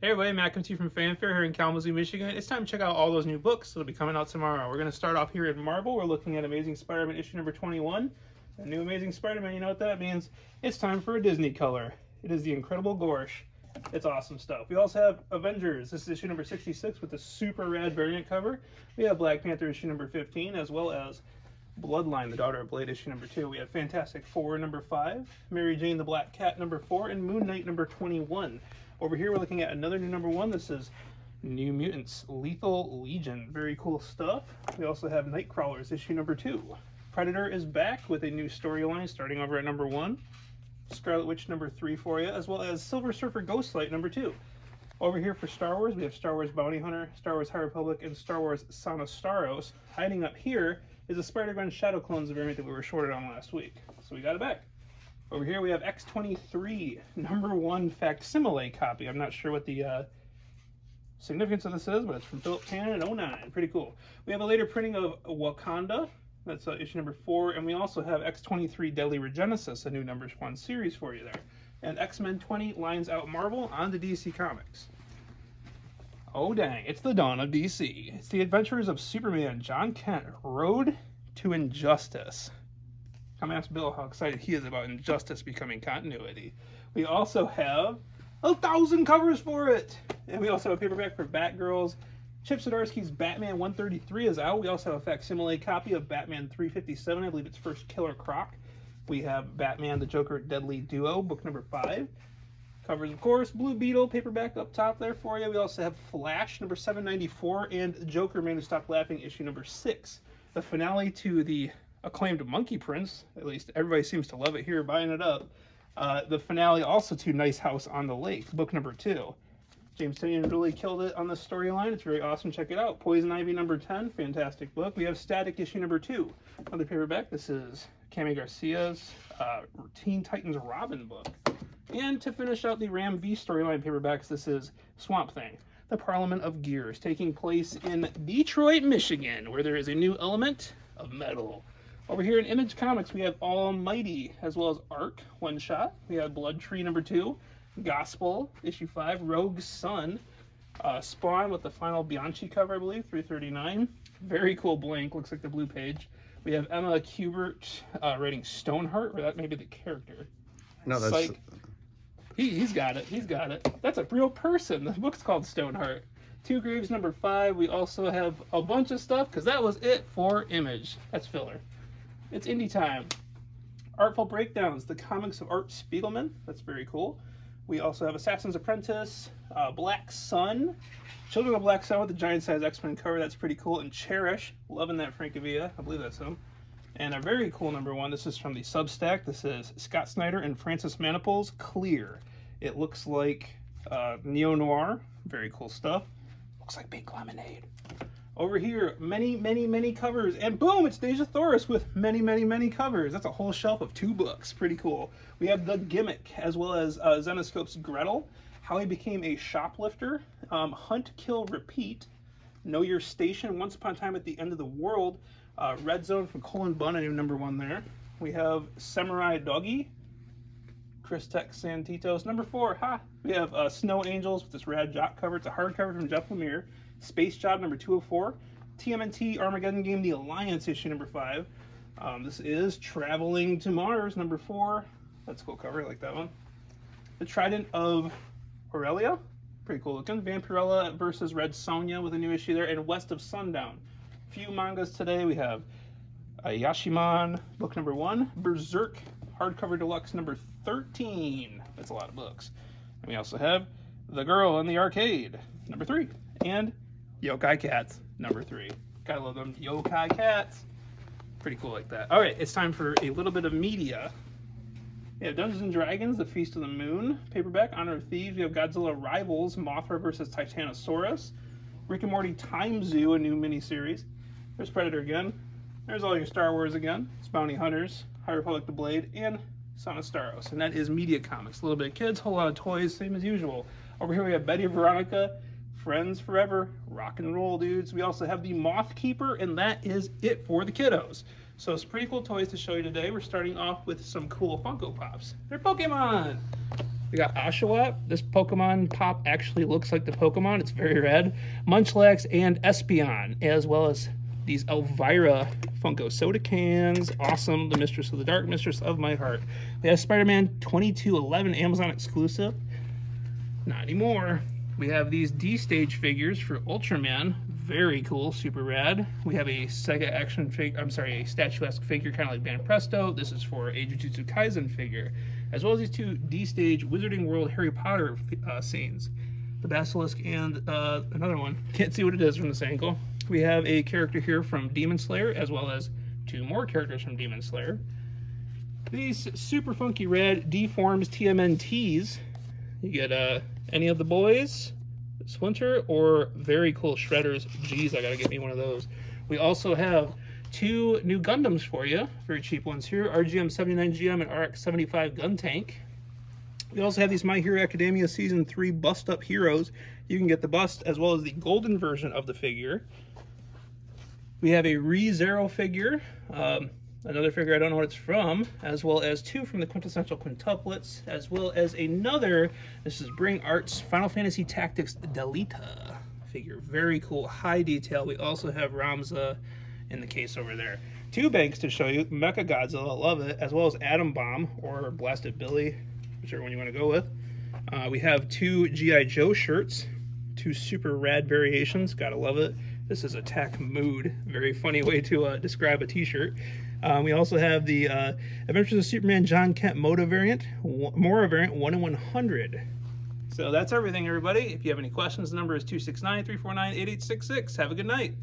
Hey everybody, Matt comes to you from Fanfare here in Kalamazoo, Michigan. It's time to check out all those new books that'll be coming out tomorrow. We're going to start off here in Marvel. We're looking at Amazing Spider-Man issue number 21. A new Amazing Spider-Man, you know what that means? It's time for a Disney color. It is the Incredible Gorsh. It's awesome stuff. We also have Avengers. This is issue number 66 with the super rad variant cover. We have Black Panther issue number 15 as well as Bloodline, the Daughter of Blade issue number 2. We have Fantastic Four number 5, Mary Jane the Black Cat number 4, and Moon Knight number 21. Over here we're looking at another new number 1. This is New Mutants Lethal Legion. Very cool stuff. We also have Nightcrawlers issue number 2. Predator is back with a new storyline starting over at number 1. Scarlet Witch number 3 for you, as well as Silver Surfer Ghostlight number 2. Over here for Star Wars, we have Star Wars Bounty Hunter, Star Wars High Republic, and Star Wars Sana Starros. Hiding up here is a Spider-Gwen Shadow Clones variant that we were shorted on last week. So we got it back. Over here we have X-23, number one facsimile copy. I'm not sure what the uh, significance of this is, but it's from Philip Tannen in 09. Pretty cool. We have a later printing of Wakanda. That's uh, issue number four. And we also have X-23 Deadly Regenesis, a new number one series for you there. And X-Men 20 lines out Marvel on the DC Comics. Oh dang, it's the dawn of DC. It's the adventures of Superman Jon Kent, Road to Injustice. Come ask Bill how excited he is about Injustice becoming continuity. We also have a thousand covers for it. And we also have a paperback for Batgirls. Chip Zdarsky's Batman 133 is out. We also have a facsimile copy of Batman 357. I believe it's first Killer Croc. We have Batman the Joker Deadly Duo, book number five. Covers, of course, Blue Beetle paperback up top there for you. We also have Flash number 794 and Joker Man Who Stopped Laughing issue number six. The finale to the acclaimed Monkey Prince. At least everybody seems to love it here, buying it up. Uh, the finale also to Nice House on the Lake, book number two. James Tynion really killed it on this storyline. It's very awesome. Check it out. Poison Ivy number 10, fantastic book. We have Static issue number two, another paperback. This is Kami Garcia's uh, Teen Titans Robin book. And to finish out the Ram V storyline paperbacks, this is Swamp Thing, the Parliament of Gears, taking place in Detroit, Michigan, where there is a new element of metal. Over here in Image Comics, we have Almighty, as well as Arc, one shot. We have Blood Tree number two, Gospel, issue five, Rogue Sun, uh, Spawn with the final Bianchi cover, I believe, 339. Very cool blank, looks like the blue page. We have Emma Kubert uh, writing Stoneheart, or that may be the character. No, that's. Psych. He, he's got it. He's got it. That's a real person. The book's called Stoneheart. Two Graves number five. We also have a bunch of stuff because that was it for Image. That's filler. It's indie time. Artful Breakdowns, the comics of Art Spiegelman. That's very cool. We also have Assassin's Apprentice, uh, Black Sun, Children of Black Sun with the giant size X Men cover. That's pretty cool. And Cherish, loving that Francavilla. I believe that's him. And a very cool number one. This is from the Substack. This is Scott Snyder and Francis Manapul Clear. It looks like uh, neo noir. Very cool stuff. Looks like pink lemonade. Over here, many, many, many covers. And boom, it's Dejah Thoris with many, many, many covers. That's a whole shelf of two books. Pretty cool. We have The Gimmick, as well as uh, Zenescope's Gretel, How He Became a Shoplifter, um, Hunt, Kill, Repeat, Know Your Station, Once Upon a Time at the End of the World, uh, Red Zone from Cullen Bunn, a new number one there. We have Samurai Doggy, Chris Tech Santitos. Number four, ha! We have uh, Snow Angels with this rad jock cover. It's a hardcover from Jeff Lemire. Space Job number 204, TMNT Armageddon Game The Alliance issue number 5. Um, this is Traveling to Mars number 4. That's a cool cover, I like that one. The Trident of Aurelia, pretty cool looking. Vampirella versus Red Sonja with a new issue there, and West of Sundown. Few mangas today. We have Yashiman, book number 1, Berserk, hardcover deluxe number 13. That's a lot of books. And we also have The Girl in the Arcade, number 3, and Yokai Cats, number three. Gotta love them Yokai Cats. Pretty cool like that. All right, it's time for a little bit of media. We have Dungeons and Dragons, The Feast of the Moon, paperback, Honor of Thieves. We have Godzilla Rivals, Mothra versus Titanosaurus. Rick and Morty Time Zoo, a new miniseries. There's Predator again. There's all your Star Wars again. It's Bounty Hunters, High Republic the Blade, and Sana Starros. And that is Media Comics. A little bit of kids, whole lot of toys, same as usual. Over here we have Betty Veronica, friends forever. Rock and roll, dudes. We also have the Moth Keeper, and that is it for the kiddos. So it's pretty cool toys to show you today. We're starting off with some cool Funko Pops. They're Pokemon! We got Oshawott. This Pokemon pop actually looks like the Pokemon. It's very red. Munchlax and Espeon, as well as these Elvira Funko soda cans. Awesome. The Mistress of the Dark, Mistress of My Heart. We have Spider-Man 2211 Amazon exclusive. Not anymore. We have these D-Stage figures for Ultraman. Very cool, super rad. We have a Sega action figure, I'm sorry, a statuesque figure, kind of like Banpresto. This is for a Jujutsu Kaisen figure. As well as these two D-Stage Wizarding World Harry Potter uh, scenes. The Basilisk and uh, another one. Can't see what it is from this angle. We have a character here from Demon Slayer, as well as two more characters from Demon Slayer. These super funky red D-Forms TMNTs. You get uh, any of the boys, Splinter, or very cool Shredders. Geez, I gotta get me one of those. We also have two new Gundams for you, very cheap ones here, RGM-79GM and RX-75 Gun Tank. We also have these My Hero Academia Season 3 Bust Up Heroes. You can get the bust as well as the golden version of the figure. We have a ReZero figure, um, another figure I don't know what it's from, as well as two from the quintessential quintuplets, as well as another, this is Bring Arts Final Fantasy Tactics Delita figure. Very cool, high detail. We also have Ramza in the case over there. Two banks to show you, Mecha Godzilla, love it, as well as Atom Bomb, or Blasted Billy, whichever one you want to go with. Uh, we have two G.I. Joe shirts, two super rad variations, gotta love it. This is Attack Mood. Very funny way to uh, describe a t-shirt. Um, we also have the uh, Adventures of Superman Jon Kent Moto variant, Mora variant 1 in 100. So that's everything, everybody. If you have any questions, the number is 269 349 8866. Have a good night.